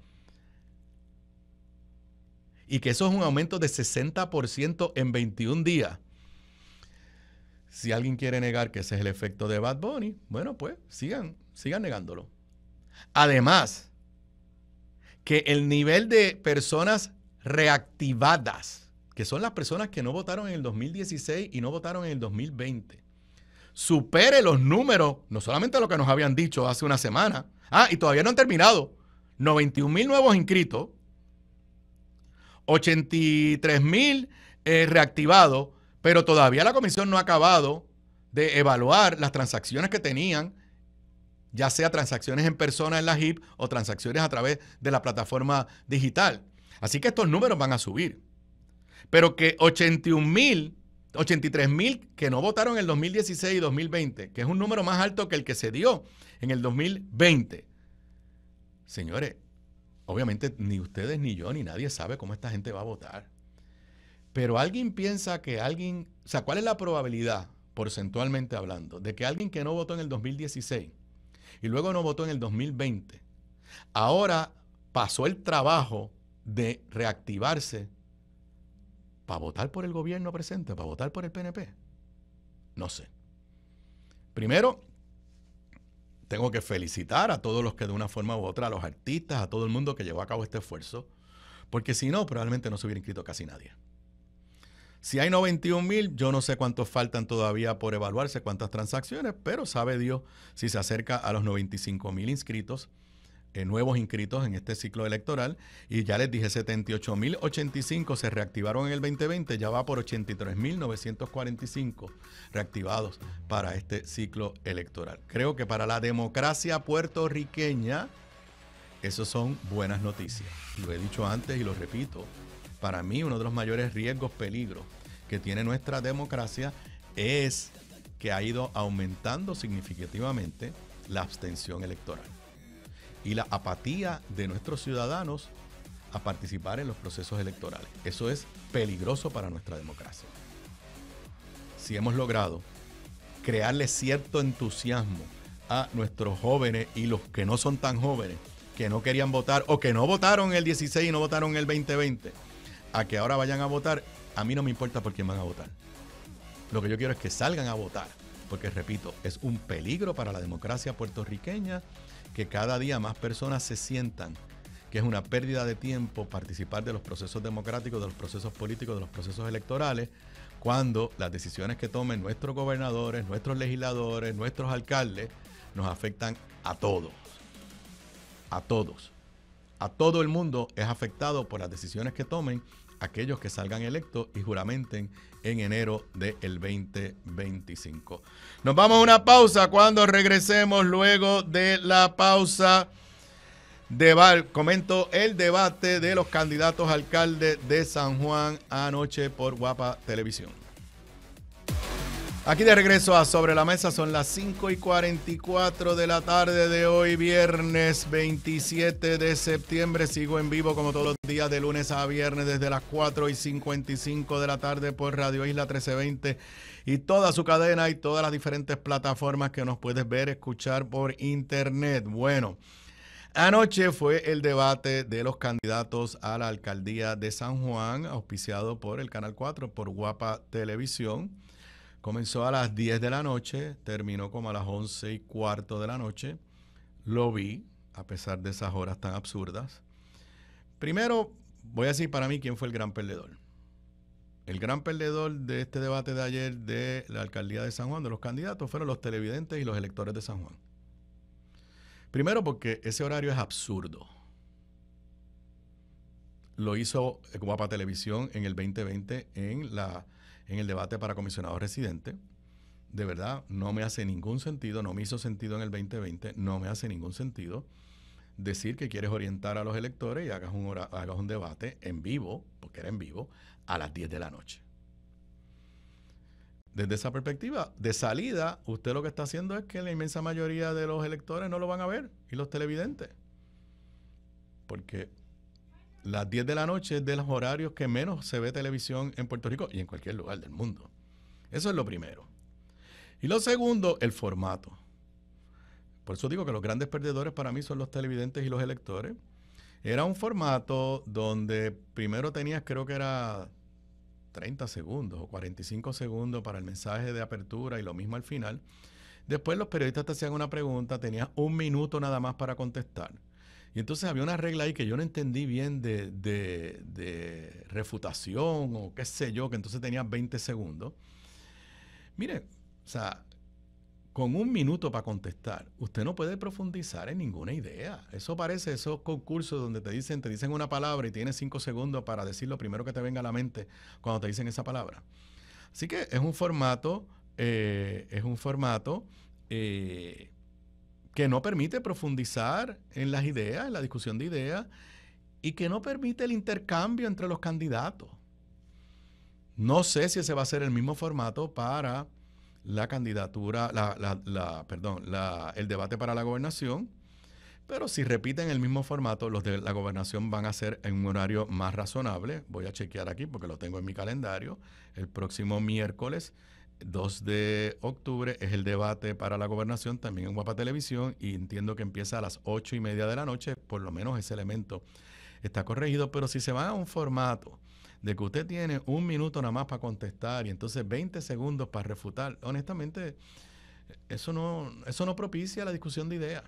Y que eso es un aumento de 60% en 21 días si alguien quiere negar que ese es el efecto de Bad Bunny, bueno, pues sigan, sigan negándolo. Además, que el nivel de personas reactivadas, que son las personas que no votaron en el 2016 y no votaron en el 2020, supere los números, no solamente lo que nos habían dicho hace una semana, ah, y todavía no han terminado, 91 mil nuevos inscritos, 83 mil eh, reactivados, pero todavía la comisión no ha acabado de evaluar las transacciones que tenían, ya sea transacciones en persona en la HIP o transacciones a través de la plataforma digital. Así que estos números van a subir. Pero que 81 mil, 83 mil que no votaron en el 2016 y 2020, que es un número más alto que el que se dio en el 2020. Señores, obviamente ni ustedes ni yo ni nadie sabe cómo esta gente va a votar. Pero alguien piensa que alguien, o sea, ¿cuál es la probabilidad, porcentualmente hablando, de que alguien que no votó en el 2016 y luego no votó en el 2020, ahora pasó el trabajo de reactivarse para votar por el gobierno presente, para votar por el PNP? No sé. Primero, tengo que felicitar a todos los que de una forma u otra, a los artistas, a todo el mundo que llevó a cabo este esfuerzo, porque si no, probablemente no se hubiera inscrito casi nadie. Si hay 91 mil, yo no sé cuántos faltan todavía por evaluarse, cuántas transacciones, pero sabe Dios si se acerca a los 95 mil inscritos, eh, nuevos inscritos en este ciclo electoral. Y ya les dije, 78 mil 85 se reactivaron en el 2020, ya va por 83 mil 945 reactivados para este ciclo electoral. Creo que para la democracia puertorriqueña, eso son buenas noticias. Lo he dicho antes y lo repito para mí uno de los mayores riesgos, peligros que tiene nuestra democracia es que ha ido aumentando significativamente la abstención electoral y la apatía de nuestros ciudadanos a participar en los procesos electorales. Eso es peligroso para nuestra democracia. Si hemos logrado crearle cierto entusiasmo a nuestros jóvenes y los que no son tan jóvenes, que no querían votar o que no votaron el 16 y no votaron el 2020, a que ahora vayan a votar, a mí no me importa por quién van a votar. Lo que yo quiero es que salgan a votar, porque repito, es un peligro para la democracia puertorriqueña que cada día más personas se sientan que es una pérdida de tiempo participar de los procesos democráticos, de los procesos políticos, de los procesos electorales, cuando las decisiones que tomen nuestros gobernadores, nuestros legisladores, nuestros alcaldes, nos afectan a todos. A todos. A todo el mundo es afectado por las decisiones que tomen aquellos que salgan electos y juramenten en enero del 2025. Nos vamos a una pausa cuando regresemos luego de la pausa. comento el debate de los candidatos alcaldes de San Juan anoche por Guapa Televisión. Aquí de regreso a Sobre la Mesa son las 5 y 44 de la tarde de hoy, viernes 27 de septiembre. Sigo en vivo como todos los días de lunes a viernes desde las 4 y 55 de la tarde por Radio Isla 1320 y toda su cadena y todas las diferentes plataformas que nos puedes ver, escuchar por internet. Bueno. Anoche fue el debate de los candidatos a la alcaldía de San Juan, auspiciado por el Canal 4, por Guapa Televisión. Comenzó a las 10 de la noche, terminó como a las 11 y cuarto de la noche. Lo vi, a pesar de esas horas tan absurdas. Primero, voy a decir para mí quién fue el gran perdedor. El gran perdedor de este debate de ayer de la alcaldía de San Juan, de los candidatos, fueron los televidentes y los electores de San Juan. Primero porque ese horario es absurdo. Lo hizo Guapa Televisión en el 2020 en la en el debate para comisionado residente. De verdad, no me hace ningún sentido, no me hizo sentido en el 2020, no me hace ningún sentido decir que quieres orientar a los electores y hagas un, hagas un debate en vivo, porque era en vivo, a las 10 de la noche. Desde esa perspectiva, de salida, usted lo que está haciendo es que la inmensa mayoría de los electores no lo van a ver y los televidentes. Porque las 10 de la noche es de los horarios que menos se ve televisión en Puerto Rico y en cualquier lugar del mundo. Eso es lo primero. Y lo segundo, el formato. Por eso digo que los grandes perdedores para mí son los televidentes y los electores. Era un formato donde primero tenías, creo que era 30 segundos o 45 segundos para el mensaje de apertura y lo mismo al final. Después los periodistas te hacían una pregunta, tenías un minuto nada más para contestar. Y entonces había una regla ahí que yo no entendí bien de, refutación o qué sé yo, que entonces tenía 20 segundos. Mire, o sea, con un minuto para contestar, usted no puede profundizar en ninguna idea. Eso parece esos concursos donde te dicen, te dicen una palabra y tienes cinco segundos para decir lo primero que te venga a la mente cuando te dicen esa palabra. Así que es un formato, eh, es un formato eh, que no permite profundizar en las ideas, en la discusión de ideas, y que no permite el intercambio entre los candidatos. No sé si ese va a ser el mismo formato para la candidatura, la, perdón, el debate para la gobernación, pero si repiten el mismo formato, los de la gobernación van a ser en un horario más razonable. Voy a chequear aquí porque lo tengo en mi calendario. El próximo miércoles 2 de octubre es el debate para la gobernación también en Guapa Televisión y entiendo que empieza a las 8 y media de la noche, por lo menos ese elemento está corregido, pero si se va a un formato de que usted tiene un minuto nada más para contestar y entonces 20 segundos para refutar, honestamente eso no, eso no propicia la discusión de ideas.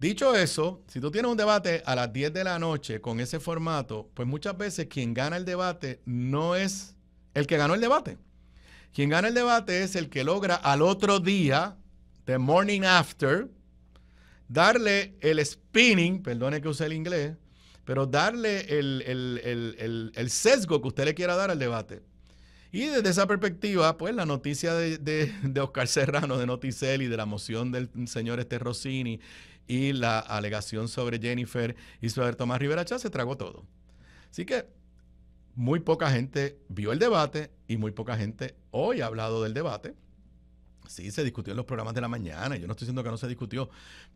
Dicho eso, si tú tienes un debate a las 10 de la noche con ese formato, pues muchas veces quien gana el debate no es el que ganó el debate. Quien gana el debate es el que logra al otro día, the morning after, darle el spinning, perdone que use el inglés, pero darle el, sesgo que usted le quiera dar al debate. Y desde esa perspectiva, pues la noticia de, Oscar Serrano, de Noticel y de la moción del señor este Rossini y la alegación sobre Jennifer y sobre Tomás Rivera Chá se tragó todo. Así que muy poca gente vio el debate y muy poca gente hoy ha hablado del debate. Sí, se discutió en los programas de la mañana, yo no estoy diciendo que no se discutió,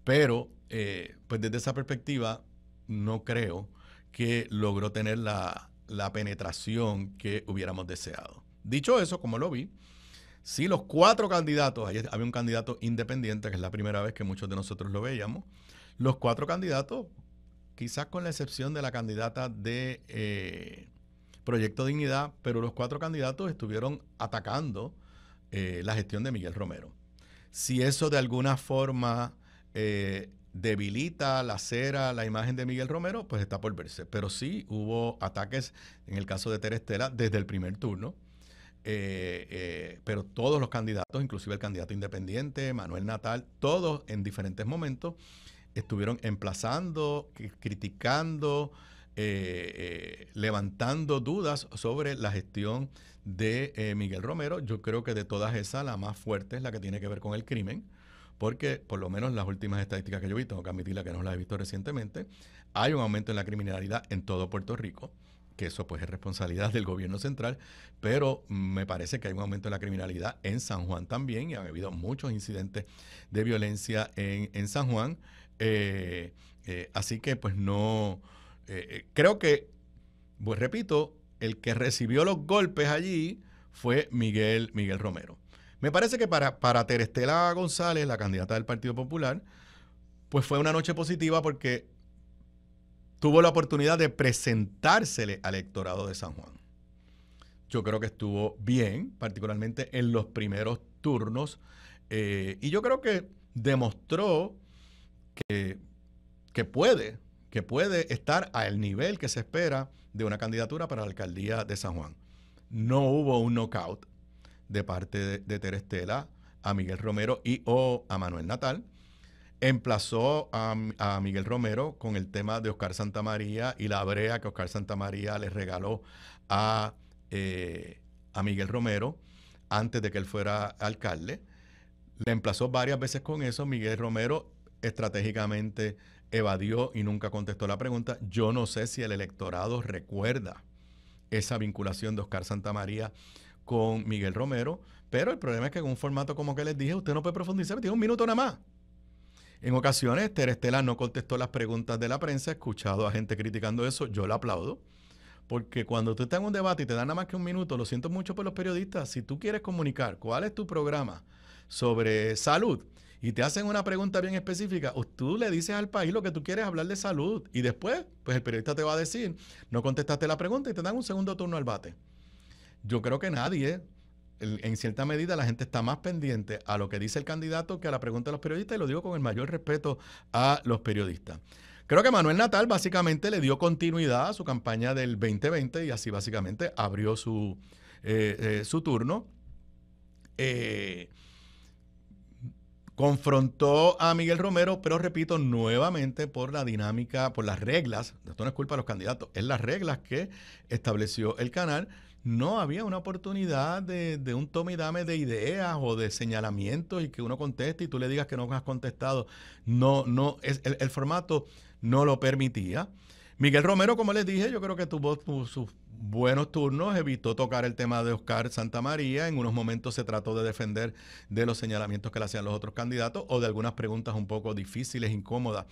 pero eh, pues desde esa perspectiva no creo que logró tener la, la penetración que hubiéramos deseado. Dicho eso, como lo vi, sí los cuatro candidatos, había un candidato independiente, que es la primera vez que muchos de nosotros lo veíamos, los cuatro candidatos, quizás con la excepción de la candidata de... Eh, Proyecto Dignidad, pero los cuatro candidatos estuvieron atacando eh, la gestión de Miguel Romero. Si eso de alguna forma eh, debilita, la cera, la imagen de Miguel Romero, pues está por verse. Pero sí hubo ataques, en el caso de Terestela, desde el primer turno. eh, eh, pero todos los candidatos, inclusive el candidato independiente, Manuel Natal, todos en diferentes momentos estuvieron emplazando, criticando, eh, levantando dudas sobre la gestión de Miguel Romero. Yo creo que de todas esas, la más fuerte es la que tiene que ver con el crimen, porque por lo menos las últimas estadísticas que yo visto, tengo que admitirla que no las he visto recientemente, hay un aumento en la criminalidad en todo Puerto Rico que eso pues es responsabilidad del gobierno central, pero me parece que hay un aumento en la criminalidad en San Juan también y ha habido muchos incidentes de violencia en, San Juan. Eh, eh, así que pues no, eh, creo que, pues repito, el que recibió los golpes allí fue Miguel, Miguel Romero. Me parece que para, para Terestela González, la candidata del Partido Popular, pues fue una noche positiva porque tuvo la oportunidad de presentársele al electorado de San Juan. Yo creo que estuvo bien, particularmente en los primeros turnos, eh, y yo creo que demostró que, que puede, que puede estar al nivel que se espera de una candidatura para la alcaldía de San Juan. No hubo un knockout de parte de, de Terestela a Miguel Romero y o a Manuel Natal emplazó a, Miguel Romero con el tema de Oscar Santamaría y la brea que Oscar Santamaría le regaló a, eh, a Miguel Romero antes de que él fuera alcalde. Le emplazó varias veces con eso. Miguel Romero estratégicamente evadió y nunca contestó la pregunta. Yo no sé si el electorado recuerda esa vinculación de Oscar Santamaría con Miguel Romero, pero el problema es que con un formato como que les dije, usted no puede profundizar, tiene un minuto nada más. En ocasiones, Terestela no contestó las preguntas de la prensa, he escuchado a gente criticando eso, yo lo aplaudo, porque cuando tú estás en un debate y te dan nada más que un minuto, lo siento mucho por los periodistas, si tú quieres comunicar cuál es tu programa sobre salud y te hacen una pregunta bien específica, tú le dices al país lo que tú quieres hablar de salud y después, pues el periodista te va a decir, no contestaste la pregunta y te dan un segundo turno al bate. Yo creo que nadie en cierta medida la gente está más pendiente a lo que dice el candidato que a la pregunta de los periodistas y lo digo con el mayor respeto a los periodistas. Creo que Manuel Natal básicamente le dio continuidad a su campaña del 2020 y así básicamente abrió su, eh, eh, su turno. Eh, confrontó a Miguel Romero, pero repito, nuevamente por la dinámica, por las reglas, esto no es culpa de los candidatos, es las reglas que estableció el canal no había una oportunidad de, un tome y dame de ideas o de señalamientos y que uno conteste y tú le digas que no has contestado. No, no, es, el, formato no lo permitía. Miguel Romero, como les dije, yo creo que tuvo sus buenos turnos, evitó tocar el tema de Oscar Santamaría, en unos momentos se trató de defender de los señalamientos que le hacían los otros candidatos o de algunas preguntas un poco difíciles, incómodas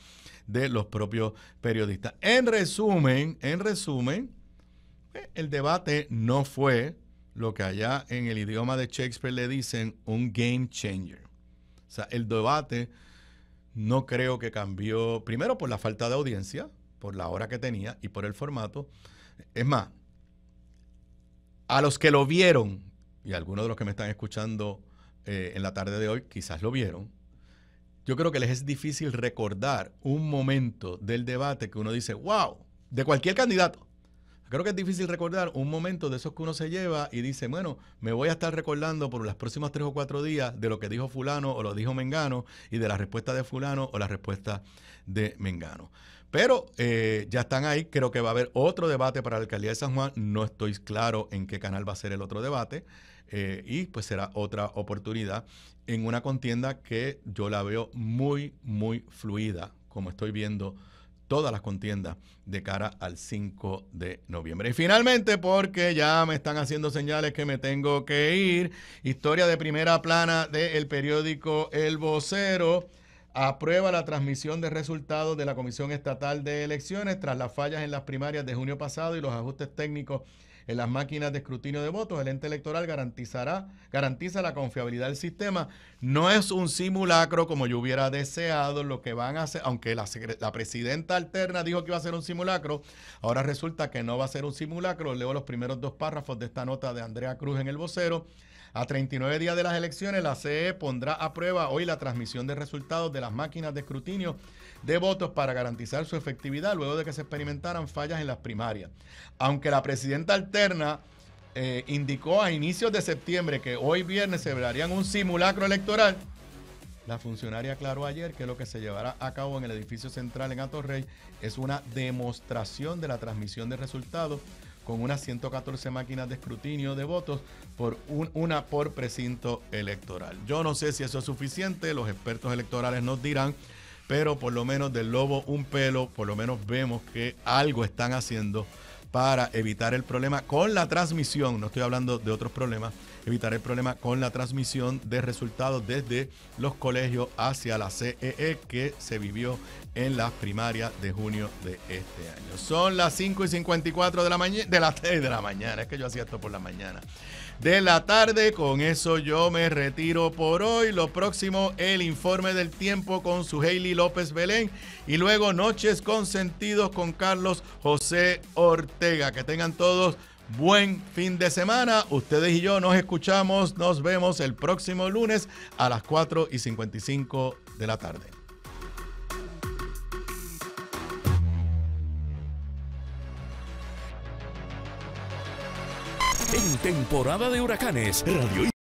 de los propios periodistas. En resumen, en resumen, el debate no fue lo que allá en el idioma de Shakespeare le dicen un game changer. O sea, el debate no creo que cambió, primero por la falta de audiencia, por la hora que tenía y por el formato. Es más, a los que lo vieron, y algunos de los que me están escuchando eh, en la tarde de hoy quizás lo vieron, yo creo que les es difícil recordar un momento del debate que uno dice, wow, de cualquier candidato, Creo que es difícil recordar un momento de esos que uno se lleva y dice, bueno, me voy a estar recordando por los próximos tres o cuatro días de lo que dijo fulano o lo dijo Mengano y de la respuesta de fulano o la respuesta de Mengano. Pero eh, ya están ahí, creo que va a haber otro debate para la alcaldía de San Juan, no estoy claro en qué canal va a ser el otro debate. Eh, y pues será otra oportunidad en una contienda que yo la veo muy, muy fluida, como estoy viendo todas las contiendas de cara al 5 de noviembre. Y finalmente, porque ya me están haciendo señales que me tengo que ir, historia de primera plana del periódico El Vocero aprueba la transmisión de resultados de la Comisión Estatal de Elecciones tras las fallas en las primarias de junio pasado y los ajustes técnicos en las máquinas de escrutinio de votos, el ente electoral garantizará, garantiza la confiabilidad del sistema. No es un simulacro como yo hubiera deseado, lo que van a hacer, aunque la, la presidenta alterna dijo que iba a ser un simulacro, ahora resulta que no va a ser un simulacro. Leo los primeros dos párrafos de esta nota de Andrea Cruz en el vocero. A 39 días de las elecciones, la CE pondrá a prueba hoy la transmisión de resultados de las máquinas de escrutinio de votos para garantizar su efectividad luego de que se experimentaran fallas en las primarias. Aunque la presidenta alterna eh, indicó a inicios de septiembre que hoy viernes se celebrarían un simulacro electoral, la funcionaria aclaró ayer que lo que se llevará a cabo en el edificio central en Atorrey es una demostración de la transmisión de resultados con unas 114 máquinas de escrutinio de votos por una por precinto electoral. Yo no sé si eso es suficiente, los expertos electorales nos dirán, pero por lo menos del lobo un pelo, por lo menos vemos que algo están haciendo para evitar el problema con la transmisión, no estoy hablando de otros problemas, evitar el problema con la transmisión de resultados desde los colegios hacia la CEE e que se vivió en las primarias de junio de este año. Son las 5 y 54 de la mañana, de la, de la mañana, es que yo hacía esto por la mañana de la tarde. Con eso yo me retiro por hoy. Lo próximo, el informe del tiempo con su Hailey López Belén. Y luego Noches con Sentidos con Carlos José Ortega. Que tengan todos buen fin de semana. Ustedes y yo nos escuchamos, nos vemos el próximo lunes a las 4 y 55 de la tarde. En temporada de huracanes, Radio